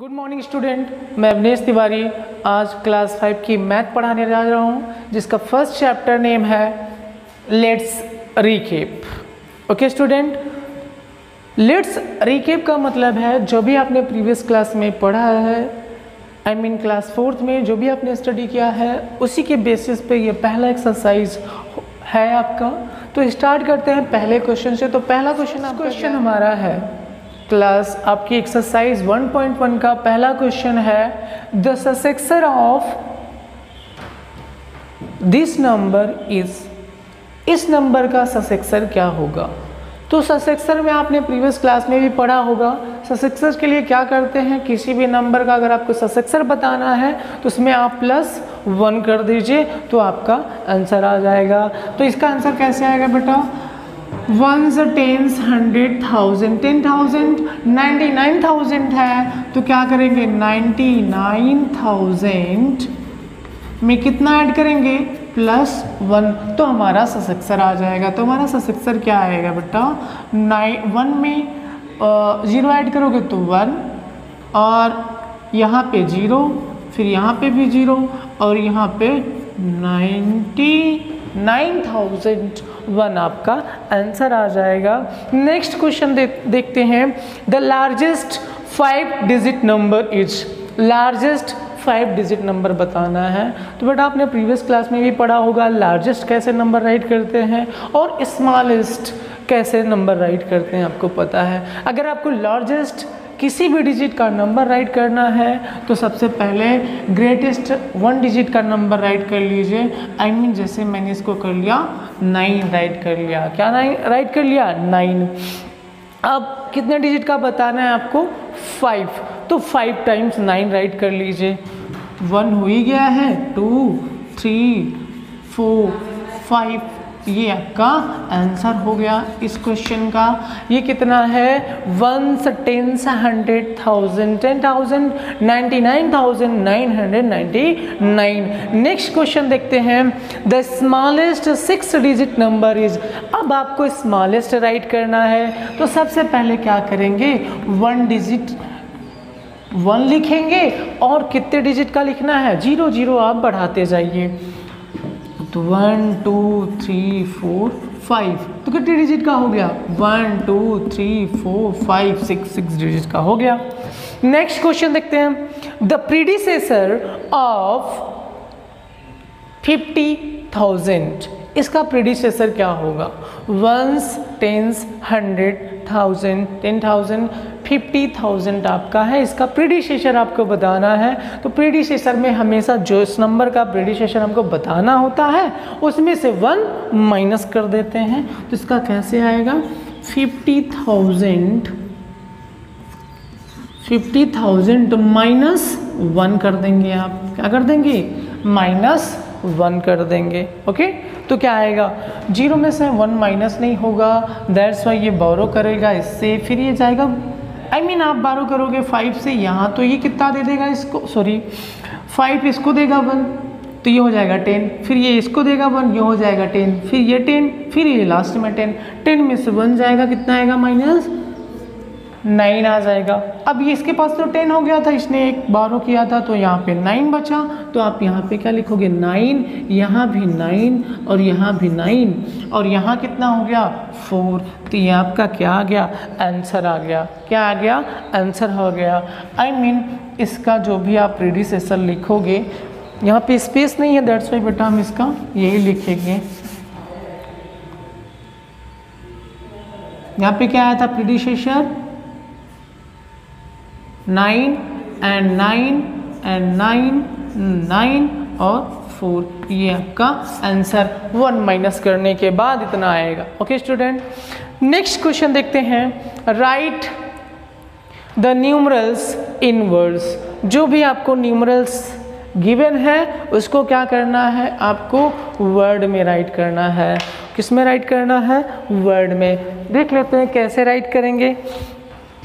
Good morning student मैं अवनेश तिवारी आज class five की मैथ पढ़ाने जा रहा हूँ जिसका फ़र्स्ट चैप्टर नेम है let's recap okay student let's recap का मतलब है जो भी आपने प्रीवियस क्लास में पढ़ा है आई मीन क्लास फोर्थ में जो भी आपने स्टडी किया है उसी के बेसिस पे ये पहला एक्सरसाइज है आपका। तो स्टार्ट करते हैं पहले क्वेश्चन से। तो पहला क्वेश्चन क्वेश्चन हमारा है क्लास आपकी एक्सरसाइज 1.1 का पहला क्वेश्चन है the successor of this number is इस नंबर का ससेक्सर क्या होगा? तो ससेक्सर में आपने प्रीवियस क्लास में भी पढ़ा होगा ससेक्सर के लिए क्या करते हैं? किसी भी नंबर का अगर आपको ससेक्सर बताना है तो उसमें आप प्लस वन कर दीजिए तो आपका आंसर आ जाएगा। तो इसका आंसर कैसे आएगा बेटा? Ones tens hundred thousand ten thousand ninety nine thousand है तो क्या करेंगे? नाइन्टी नाइन थाउज़ेंड में कितना ऐड करेंगे? प्लस वन तो हमारा ससेक्सर आ जाएगा। तो हमारा ससेक्सर क्या आएगा बेटा? नाइन वन में ज़ीरो ऐड करोगे तो वन और यहाँ पे ज़ीरो फिर यहाँ पे भी ज़ीरो और यहाँ पे नाइन्टी नाइन थाउज़ेंड वन आपका आंसर आ जाएगा। नेक्स्ट क्वेश्चन दे, देखते हैं। The largest five digit number is largest five digit number बताना है। तो बेटा आपने प्रीवियस क्लास में भी पढ़ा होगा लार्जेस्ट कैसे नंबर राइट करते हैं और स्मॉलेस्ट कैसे नंबर राइट करते हैं आपको पता है। अगर आपको लार्जेस्ट किसी भी डिजिट का नंबर राइट करना है तो सबसे पहले ग्रेटेस्ट वन डिजिट का नंबर राइट कर लीजिए। आई मीन जैसे मैंने इसको कर लिया नाइन राइट कर लिया। क्या नाइन राइट कर लिया? नाइन अब कितने डिजिट का बताना है आपको? फाइव तो फाइव टाइम्स नाइन राइट कर लीजिए। वन हो ही गया है। टू थ्री फोर फाइव ये आपका आंसर हो गया इस क्वेश्चन का। ये कितना है? Ones tens hundred thousand ten thousand ninety nine thousand nine hundred ninety nine next question देखते हैं। The smallest six digit number is अब आपको स्मॉलेस्ट राइट करना है। तो सबसे पहले क्या करेंगे? वन डिजिट वन लिखेंगे और कितने डिजिट का लिखना है? ज़ीरो ज़ीरो आप बढ़ाते जाइए। तो one two three four five तो कितने डिजिट का हो गया? One two three four five six six digit का हो गया. नेक्स्ट क्वेश्चन देखते हैं. The predecessor of fifty thousand इसका प्रीडिसेसर क्या होगा? Ones tens hundred thousand ten thousand fifty thousand आपका है, इसका प्रीडिसेशर आपको बताना है। तो प्रीडिसेशर में हमेशा जो इस नंबर का प्रीडिसेशर हमको बताना होता है, उसमें से वन माइनस कर देते हैं। तो इसका कैसे आएगा? Fifty thousand fifty thousand minus one कर देंगे आप। क्या कर देंगे? माइनस वन कर देंगे ओके तो क्या आएगा? ज़ीरो में से वन माइनस नहीं होगा। दैट्स वाई ये बोरो करेगा, इससे फिर ये जाएगा आई I मीन mean, आप बारो करोगे फाइव से यहाँ तो ये कितना दे देगा इसको? सॉरी फाइव इसको देगा वन तो ये हो जाएगा टेन फिर ये इसको देगा वन ये हो जाएगा टेन फिर ये टेन फिर ये लास्ट में टेन टेन में से वन जाएगा कितना आएगा? माइनस नाइन आ जाएगा। अब ये इसके पास तो टेन हो गया था इसने एक बारो किया था तो यहाँ पे नाइन बचा। तो आप यहाँ पे क्या लिखोगे? नाइन यहाँ भी नाइन और यहाँ भी नाइन। और यहाँ कितना हो गया? फोर। तो ये आपका क्या आ गया? आंसर आ गया। क्या आ गया? आंसर हो गया। आई I मीन mean, इसका जो भी आप प्रीडिसेसर लिखोगे यहाँ पे स्पेस नहीं है दैट्स वाई बेटा हम इसका यही लिखेंगे। यहाँ पे क्या आया था? Predecessor nine and nine and nine nine और फोर। ये आपका आंसर वन माइनस करने के बाद इतना आएगा। ओके स्टूडेंट नेक्स्ट क्वेश्चन देखते हैं। Write the numerals in words जो भी आपको न्यूमरल्स गिवन है, उसको क्या करना है? आपको वर्ड में राइट करना है। किसमें राइट करना है? वर्ड में। देख लेते हैं कैसे राइट करेंगे।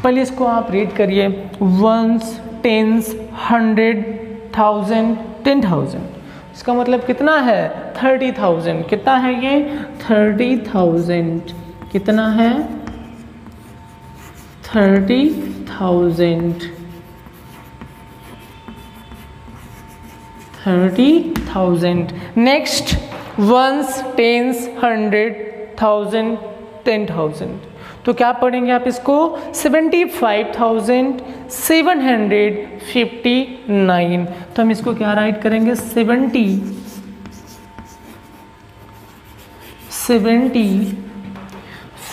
पहले इसको आप रीड करिए. Ones tens hundred thousand ten thousand इसका मतलब कितना है? थर्टी थाउज़ेंड कितना है ये? थर्टी थाउज़ेंड कितना है? Thirty thousand thirty thousand next ones tens hundred thousand ten thousand तो क्या पढ़ेंगे आप इसको? Seventy five thousand seven hundred fifty nine. तो हम इसको क्या राइट करेंगे? Seventy seventy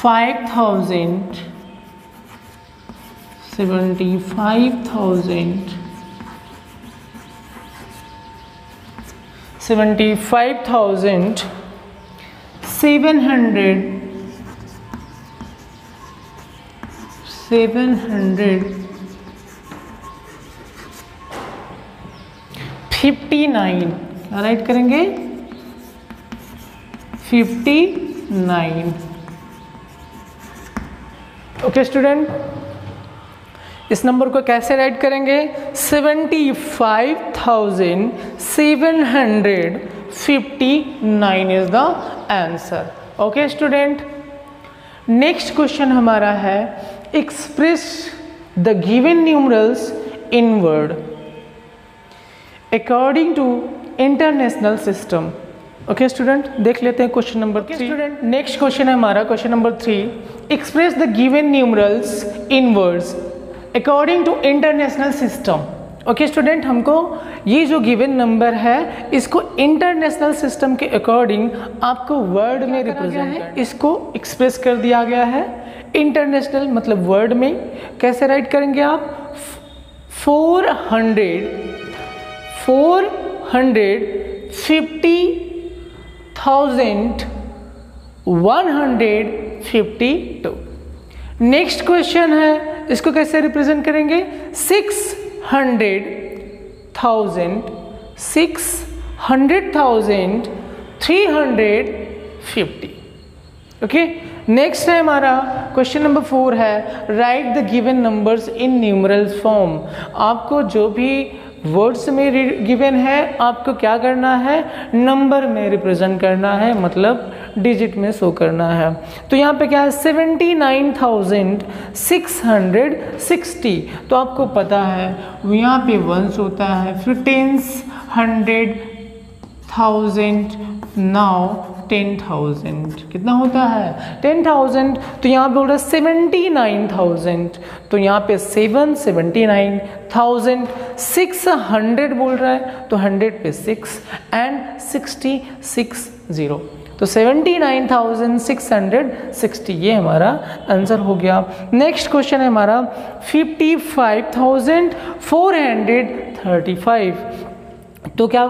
five thousand seventy five thousand seventy five thousand seven hundred seven hundred fifty nine क्या राइट करेंगे? फिफ्टी नाइन ओके स्टूडेंट इस नंबर को कैसे राइट करेंगे? Seventy five thousand seven hundred fifty nine is the answer okay student next question हमारा है express the given numerals in word according to international system okay student देख लेते हैं question number three student next question है हमारा question number three express the given numerals in words according to international system okay student हमको ये जो given number है इसको इंटरनेशनल सिस्टम के अकॉर्डिंग आपको वर्ड में रिप्रेजेंट है? इसको एक्सप्रेस कर दिया गया है। इंटरनेशनल मतलब वर्ड में, कैसे राइट करेंगे आप? Four hundred four hundred fifty thousand one hundred fifty two. Next question है, इसको कैसे रिप्रेजेंट करेंगे? Six hundred thousand, six hundred thousand three hundred fifty. Okay next है हमारा क्वेश्चन नंबर फोर है write the given numbers in numeral form आपको जो भी वर्ड्स में गिवन है, आपको क्या करना है? नंबर में रिप्रेजेंट करना है मतलब डिजिट में शो करना है। तो यहाँ पे क्या है? Seventy nine thousand six hundred sixty तो आपको पता है, यहाँ पे वंस होता है फिर tens hundred thousand now ten thousand कितना होता है? टेन थाउज़ेंड तो यहाँ पे बोल रहा है सेवेंटी नाइन थाउज़ेंड तो यहाँ पे seven seventy nine thousand six hundred बोल रहा है तो हंड्रेड पे six and sixty six zero तो seventy nine thousand six hundred sixty ये हमारा आंसर हो गया. नेक्स्ट क्वेश्चन है हमारा fifty five thousand four hundred thirty five तो क्या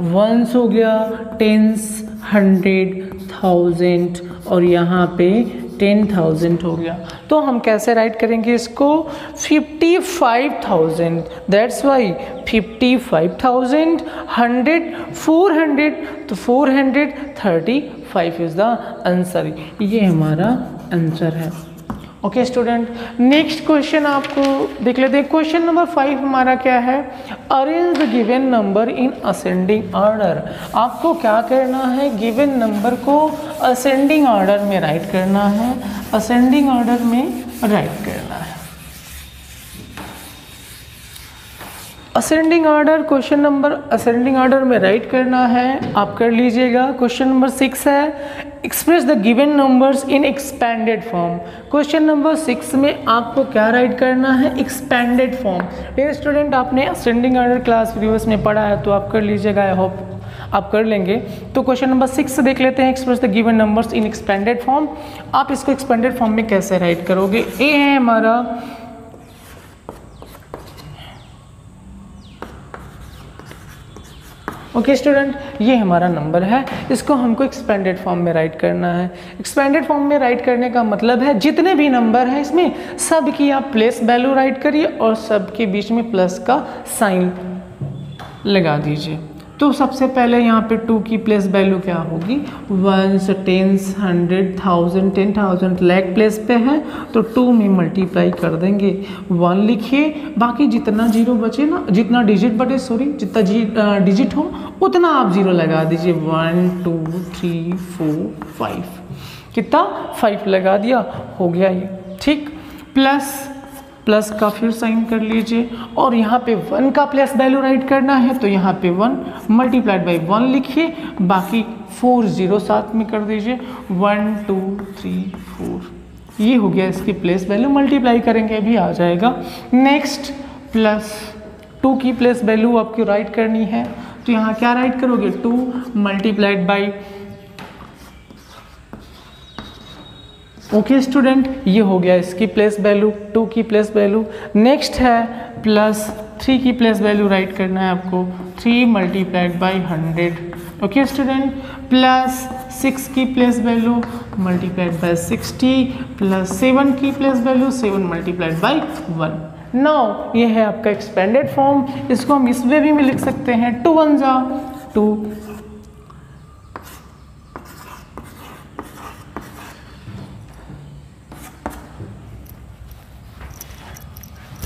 वंस हो गया टेंस हंड्रेड थाउज़ेंड और यहाँ पे टेन थाउज़ेंड हो गया। तो हम कैसे राइट करेंगे इसको? Fifty five thousand that's why fifty five thousand hundred four hundred तो four hundred thirty five is the answer ये हमारा आंसर है। ओके स्टूडेंट नेक्स्ट क्वेश्चन आपको देख लेते हैं। क्वेश्चन नंबर फाइव हमारा क्या है? Arrange the given number in ascending order आपको क्या करना है? गिवन नंबर को असेंडिंग ऑर्डर में राइट करना है। असेंडिंग ऑर्डर में राइट करना है। Ascending order question number ascending order में राइट करना है। आप कर लीजिएगा। क्वेश्चन नंबर सिक्स है। Express the given numbers in expanded form question number six में आपको क्या राइट करना है? एक्सपेंडेड फॉर्म ये स्टूडेंट आपने असेंडिंग ऑर्डर क्लास प्रीवियस में पढ़ा है तो आप कर लीजिएगा आई होप आप कर लेंगे। तो क्वेश्चन नंबर सिक्स देख लेते हैं express the given numbers in expanded form आप इसको एक्सपेंडेड फॉर्म में कैसे राइट करोगे? ए है हमारा ओके स्टूडेंट ये हमारा नंबर है। इसको हमको एक्सपेंडेड फॉर्म में राइट करना है। एक्सपेंडेड फॉर्म में राइट करने का मतलब है, जितने भी नंबर हैं इसमें सब की आप प्लेस वैल्यू राइट करिए और सब के बीच में प्लस का साइन लगा दीजिए। तो सबसे पहले यहाँ पे टू की प्लेस वैल्यू क्या होगी? Ones tens hundred thousand ten thousand lakh place पे है तो टू में मल्टीप्लाई कर देंगे। वन लिखिए बाकी जितना ज़ीरो बचे ना, जितना डिजिट बटे सॉरी जितना जी डिजिट हो, उतना आप ज़ीरो लगा दीजिए। One two three four five कितना? फाइव लगा दिया, हो गया ये। ठीक? प्लस प्लस का फिर साइन कर लीजिए। और यहाँ पे वन का प्लस वैल्यू राइट करना है तो यहाँ पे वन मल्टीप्लाइड बाई वन लिखिए। बाकी फोर ज़ीरो साथ में कर दीजिए। वन टू थ्री फोर ये हो गया इसकी प्लेस वैल्यू मल्टीप्लाई करेंगे, अभी आ जाएगा। नेक्स्ट प्लस टू की प्लेस वैल्यू आपकी राइट करनी है। तो यहाँ क्या राइट करोगे? Two multiplied by okay student ये हो गया इसकी प्लेस वैल्यू टू की प्लेस वैल्यू नेक्स्ट है प्लस थ्री की प्लेस वैल्यू राइट करना है आपको. Three multiplied by hundred okay student plus six की place value multiplied by sixty plus seven की place value seven multiplied by one नौ ये है आपका एक्सपेंडेड फॉर्म इसको हम इस वे भी में लिख सकते हैं. टू वन जा two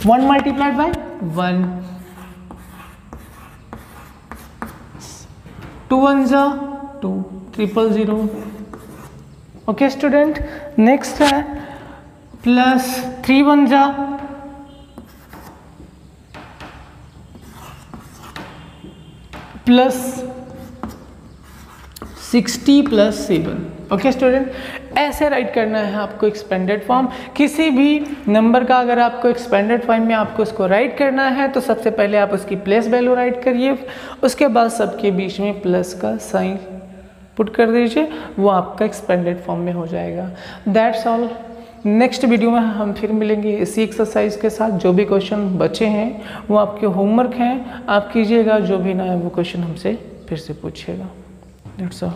one multiplied by one two one जा two triple zero okay student next है प्लस थ्री वन जा plus sixty plus seven okay student ऐसे राइट करना है आपको एक्सपेंडेड फॉर्म किसी भी नंबर का अगर आपको एक्सपेंडेड फॉर्म में आपको उसको राइट करना है तो सबसे पहले आप उसकी प्लेस वैल्यू राइट करिए। उसके बाद सबके बीच में प्लस का साइन पुट कर दीजिए। वो आपका एक्सपेंडेड फॉर्म में हो जाएगा। दैट्स ऑल नेक्स्ट वीडियो में हम फिर मिलेंगे इसी एक्सरसाइज के साथ। जो भी क्वेश्चन बचे हैं, वो आपके होमवर्क हैं। आप कीजिएगा, जो भी ना है वो क्वेश्चन हमसे फिर से पूछिएगा। That's all